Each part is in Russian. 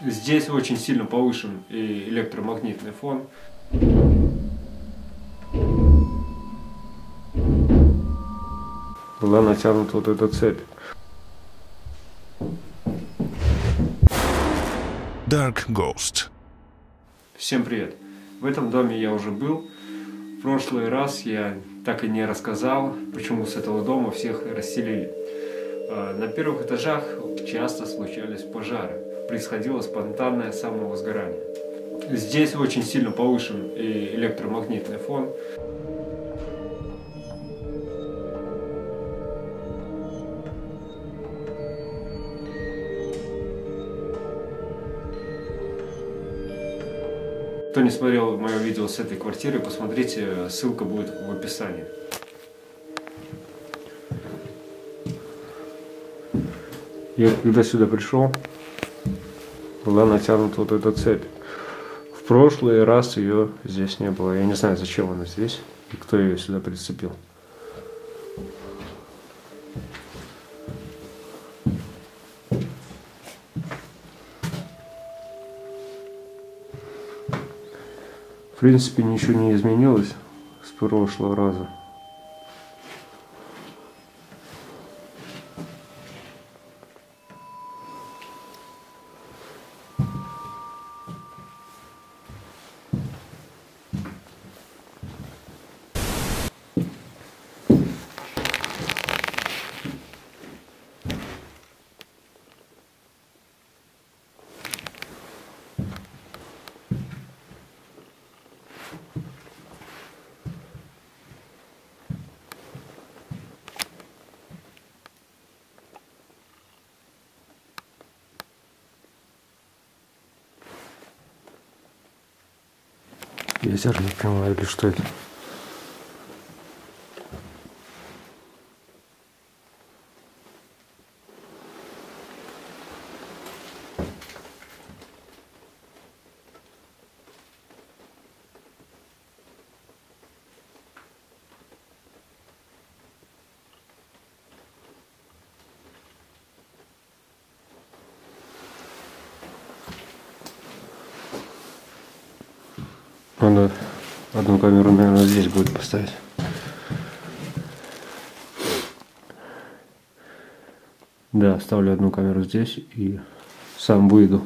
Здесь очень сильно повышен и электромагнитный фон. Была натянута вот эта цепь. Dark Ghost. Всем привет! В этом доме я уже был. В прошлый раз я так и не рассказал, почему с этого дома всех расселили. А, На первых этажах часто случались пожары. Происходило спонтанное самовозгорание. Здесь очень сильно повышен и электромагнитный фон. Кто не смотрел мое видео с этой квартиры, посмотрите, ссылка будет в описании. Я когда сюда пришел, была натянута вот эта цепь. В прошлый раз ее здесь не было. Я не знаю, зачем она здесь и кто ее сюда прицепил. В принципе, ничего не изменилось с прошлого раза. Не понимаю, или что это. Надо одну камеру, наверное, здесь будет поставить. Да, ставлю одну камеру здесь и сам выйду.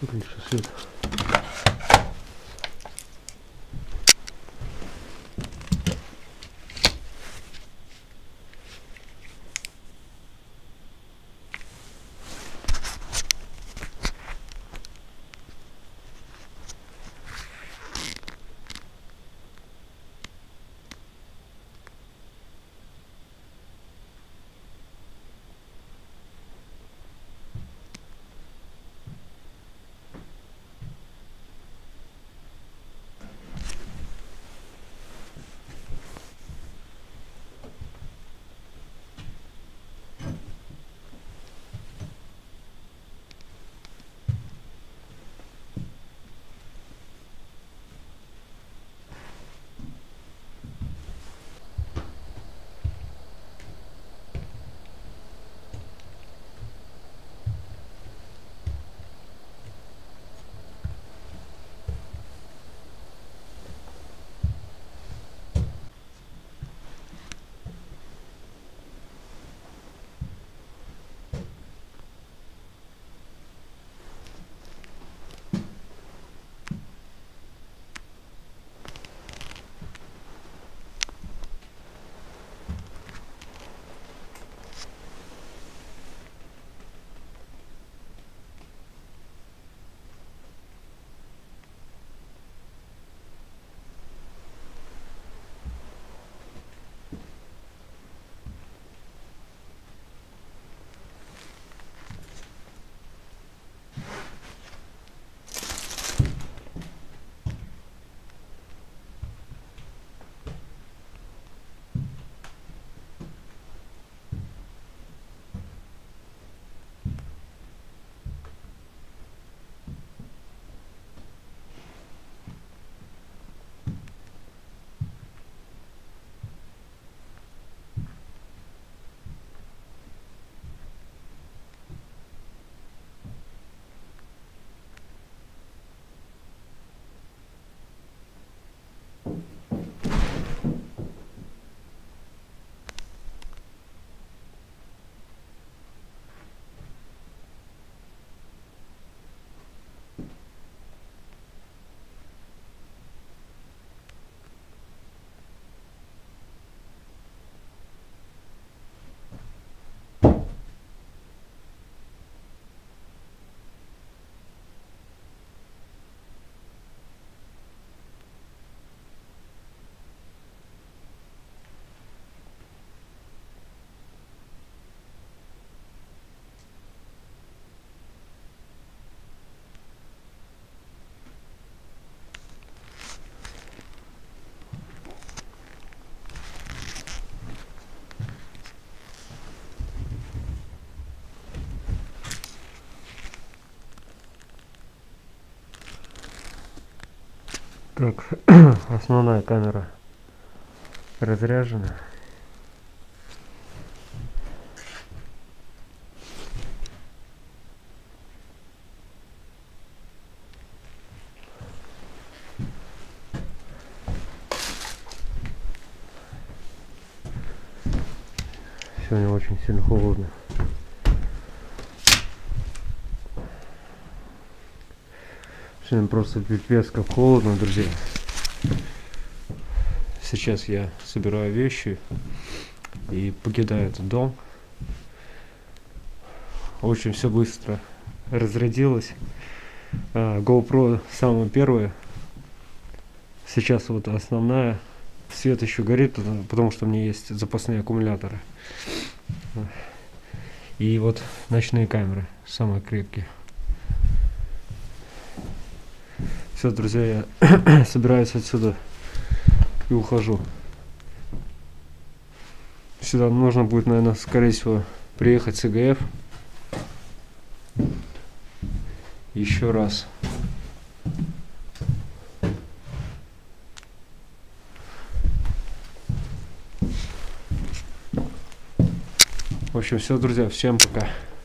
Выключи свет. Так, основная камера разряжена. Сегодня очень сильно холодно. Сегодня просто пипец как холодно, друзья. Сейчас я собираю вещи и покидаю этот дом. Очень все быстро разрядилось. А, GoPro самая первая. Сейчас вот основная. Свет еще горит, потому- что у меня есть запасные аккумуляторы. И вот ночные камеры, самые крепкие. Все, друзья, я собираюсь отсюда и ухожу. Сюда нужно будет, наверное, скорее всего, приехать с ИГФ. Еще раз. В общем, все, друзья, всем пока.